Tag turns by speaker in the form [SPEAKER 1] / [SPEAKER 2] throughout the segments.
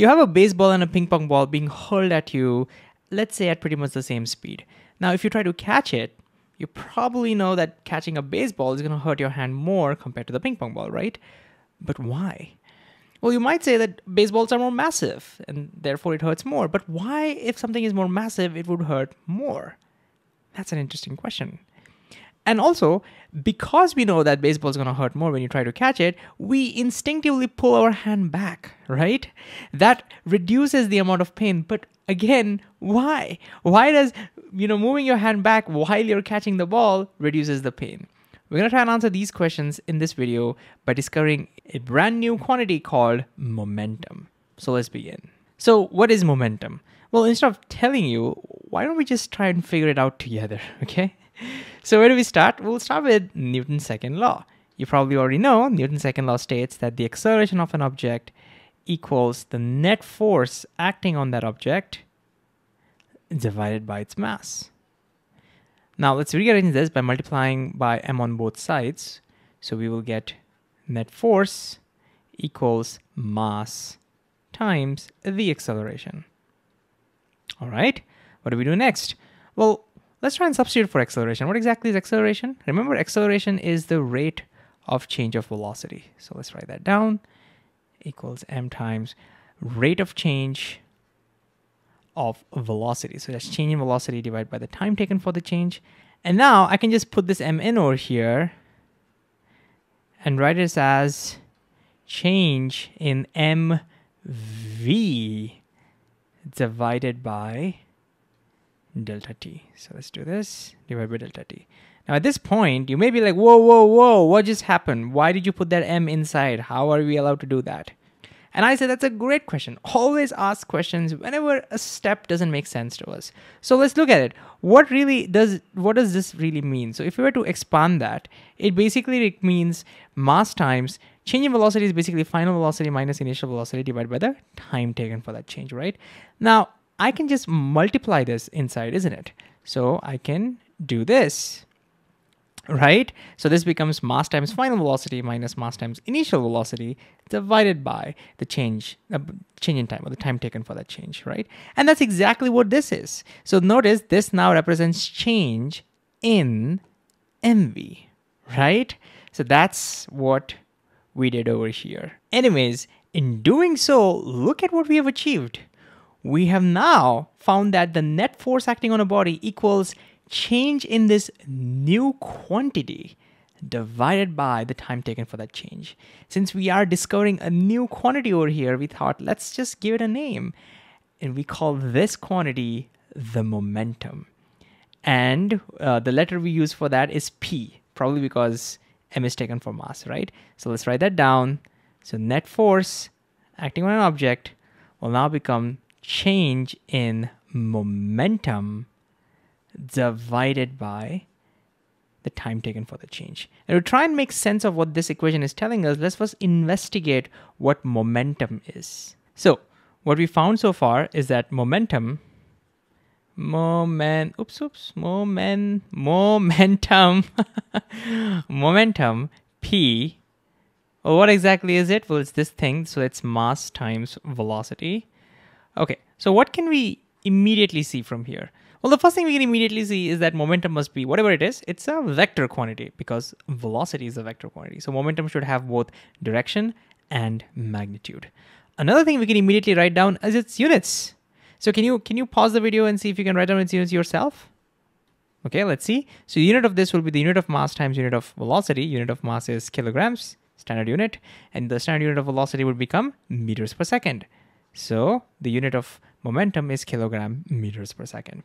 [SPEAKER 1] you have a baseball and a ping pong ball being hurled at you, let's say at pretty much the same speed. Now, if you try to catch it, you probably know that catching a baseball is going to hurt your hand more compared to the ping pong ball, right? But why? Well, you might say that baseballs are more massive and therefore it hurts more. But why, if something is more massive, it would hurt more? That's an interesting question. And also, because we know that baseball is going to hurt more when you try to catch it, we instinctively pull our hand back, right? That reduces the amount of pain. But again, why? Why does, you know, moving your hand back while you're catching the ball reduces the pain? We're going to try and answer these questions in this video by discovering a brand new quantity called momentum. So let's begin. So what is momentum? Well, instead of telling you, why don't we just try and figure it out together, okay? So where do we start? We'll start with Newton's second law. You probably already know Newton's second law states that the acceleration of an object equals the net force acting on that object divided by its mass. Now let's rearrange this by multiplying by m on both sides. So we will get net force equals mass times the acceleration. All right, what do we do next? Well, let's try and substitute for acceleration. What exactly is acceleration? Remember, acceleration is the rate of change of velocity. So let's write that down, equals m times rate of change of velocity. So that's change in velocity divided by the time taken for the change. And now I can just put this m in over here and write this as change in mv divided by delta t. So let's do this, divided by delta t. Now at this point, you may be like, whoa, whoa, whoa, what just happened? Why did you put that m inside? How are we allowed to do that? And I said, that's a great question. Always ask questions whenever a step doesn't make sense to us. So let's look at it. What really does, what does this really mean? So if we were to expand that, it basically means mass times change in velocity is basically final velocity minus initial velocity divided by the time taken for that change, right? Now, I can just multiply this inside, isn't it? So I can do this right? So this becomes mass times final velocity minus mass times initial velocity divided by the change, uh, change in time or the time taken for that change, right? And that's exactly what this is. So notice this now represents change in mv, right? So that's what we did over here. Anyways, in doing so, look at what we have achieved. We have now found that the net force acting on a body equals change in this new quantity divided by the time taken for that change. Since we are discovering a new quantity over here, we thought let's just give it a name. And we call this quantity the momentum. And uh, the letter we use for that is P, probably because M is taken for mass, right? So let's write that down. So net force acting on an object will now become change in momentum divided by the time taken for the change. And to try and make sense of what this equation is telling us, let's first investigate what momentum is. So what we found so far is that momentum, moment, oops, oops, moment, momentum, momentum, P, well, what exactly is it? Well, it's this thing, so it's mass times velocity. Okay, so what can we immediately see from here? Well, the first thing we can immediately see is that momentum must be, whatever it is, it's a vector quantity because velocity is a vector quantity. So momentum should have both direction and magnitude. Another thing we can immediately write down is its units. So can you can you pause the video and see if you can write down its units yourself? Okay, let's see. So unit of this will be the unit of mass times unit of velocity. Unit of mass is kilograms, standard unit, and the standard unit of velocity would become meters per second. So the unit of momentum is kilogram meters per second.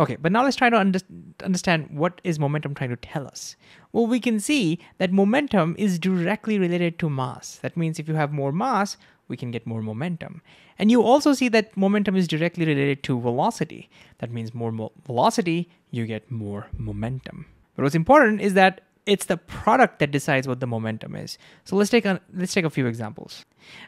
[SPEAKER 1] Okay, but now let's try to under understand what is momentum trying to tell us. Well, we can see that momentum is directly related to mass. That means if you have more mass, we can get more momentum. And you also see that momentum is directly related to velocity. That means more mo velocity, you get more momentum. But what's important is that it's the product that decides what the momentum is. So let's take a, let's take a few examples.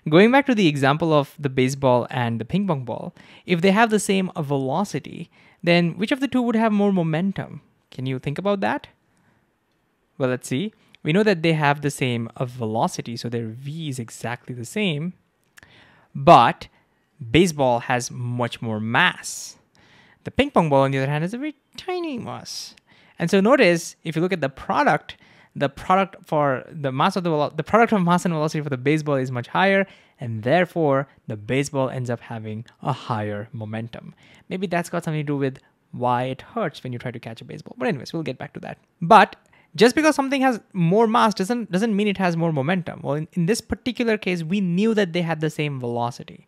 [SPEAKER 1] Going back to the example of the baseball and the ping pong ball, if they have the same velocity, then which of the two would have more momentum? Can you think about that? Well, let's see. We know that they have the same uh, velocity, so their v is exactly the same, but baseball has much more mass. The ping pong ball, on the other hand, has a very tiny mass. And so notice if you look at the product, the product for the mass of the the product of mass and velocity for the baseball is much higher, and therefore the baseball ends up having a higher momentum. Maybe that's got something to do with why it hurts when you try to catch a baseball. But anyways, we'll get back to that. But just because something has more mass doesn't doesn't mean it has more momentum. Well, in, in this particular case, we knew that they had the same velocity.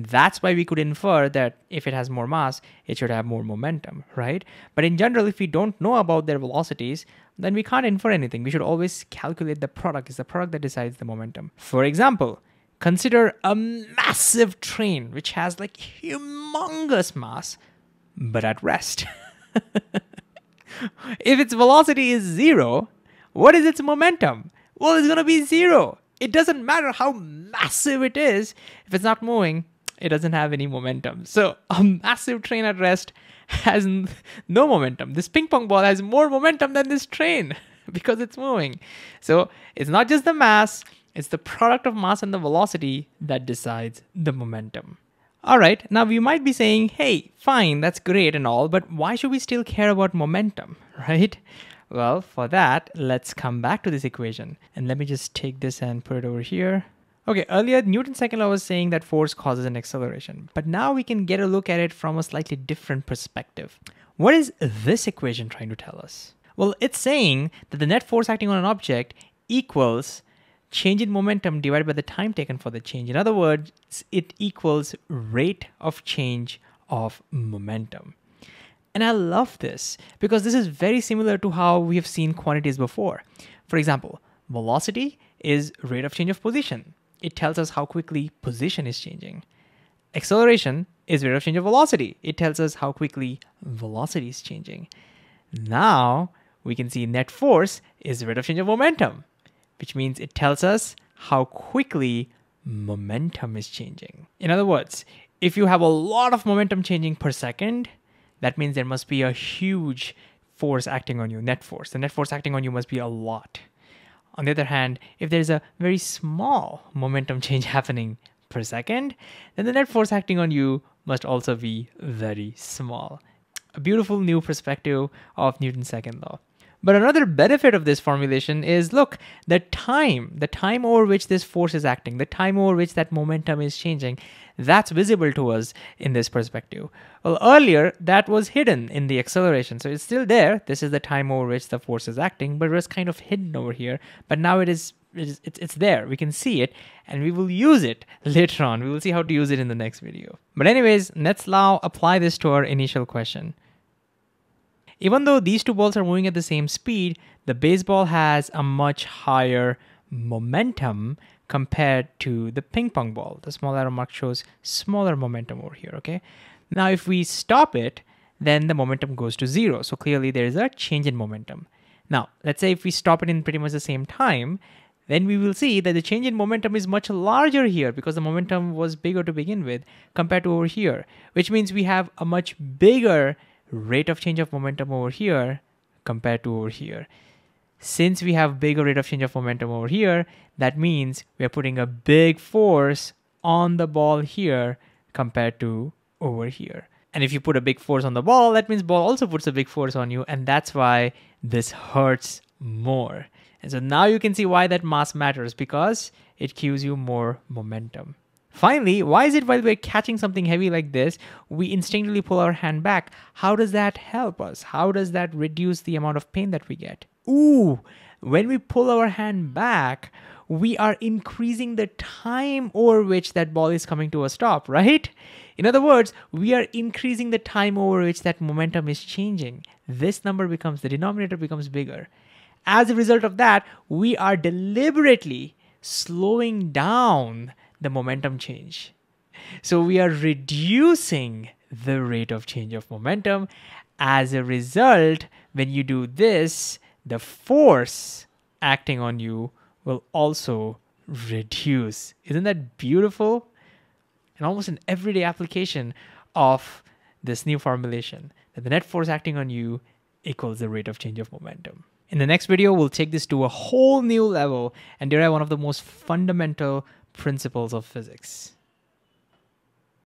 [SPEAKER 1] That's why we could infer that if it has more mass, it should have more momentum, right? But in general, if we don't know about their velocities, then we can't infer anything. We should always calculate the product. It's the product that decides the momentum. For example, consider a massive train which has like humongous mass, but at rest. if its velocity is zero, what is its momentum? Well, it's going to be zero. It doesn't matter how massive it is. If it's not moving, it doesn't have any momentum. So a massive train at rest has no momentum. This ping pong ball has more momentum than this train because it's moving. So it's not just the mass, it's the product of mass and the velocity that decides the momentum. All right, now you might be saying, hey, fine, that's great and all, but why should we still care about momentum, right? Well, for that, let's come back to this equation. And let me just take this and put it over here. Okay, earlier Newton's second law was saying that force causes an acceleration, but now we can get a look at it from a slightly different perspective. What is this equation trying to tell us? Well, it's saying that the net force acting on an object equals change in momentum divided by the time taken for the change. In other words, it equals rate of change of momentum. And I love this because this is very similar to how we have seen quantities before. For example, velocity is rate of change of position. It tells us how quickly position is changing. Acceleration is rate of change of velocity. It tells us how quickly velocity is changing. Now we can see net force is rate of change of momentum which means it tells us how quickly momentum is changing. In other words, if you have a lot of momentum changing per second, that means there must be a huge force acting on you, net force. The net force acting on you must be a lot. On the other hand, if there's a very small momentum change happening per second, then the net force acting on you must also be very small. A beautiful new perspective of Newton's second law. But another benefit of this formulation is look, the time, the time over which this force is acting, the time over which that momentum is changing, that's visible to us in this perspective. Well, earlier that was hidden in the acceleration. So it's still there. This is the time over which the force is acting, but it was kind of hidden over here. But now it is it's, it's there. We can see it and we will use it later on. We will see how to use it in the next video. But anyways, let's now apply this to our initial question. Even though these two balls are moving at the same speed, the baseball has a much higher momentum compared to the ping pong ball. The small arrow mark shows smaller momentum over here, okay? Now, if we stop it, then the momentum goes to zero. So clearly there is a change in momentum. Now, let's say if we stop it in pretty much the same time, then we will see that the change in momentum is much larger here because the momentum was bigger to begin with compared to over here, which means we have a much bigger rate of change of momentum over here compared to over here. Since we have bigger rate of change of momentum over here, that means we are putting a big force on the ball here compared to over here. And if you put a big force on the ball, that means ball also puts a big force on you. And that's why this hurts more. And so now you can see why that mass matters because it gives you more momentum. Finally, why is it while we're catching something heavy like this, we instinctively pull our hand back? How does that help us? How does that reduce the amount of pain that we get? Ooh, when we pull our hand back, we are increasing the time over which that ball is coming to a stop, right? In other words, we are increasing the time over which that momentum is changing. This number becomes, the denominator becomes bigger. As a result of that, we are deliberately slowing down the momentum change. So we are reducing the rate of change of momentum. As a result, when you do this, the force acting on you will also reduce. Isn't that beautiful? And almost an everyday application of this new formulation that the net force acting on you equals the rate of change of momentum. In the next video, we'll take this to a whole new level and derive one of the most fundamental principles of physics.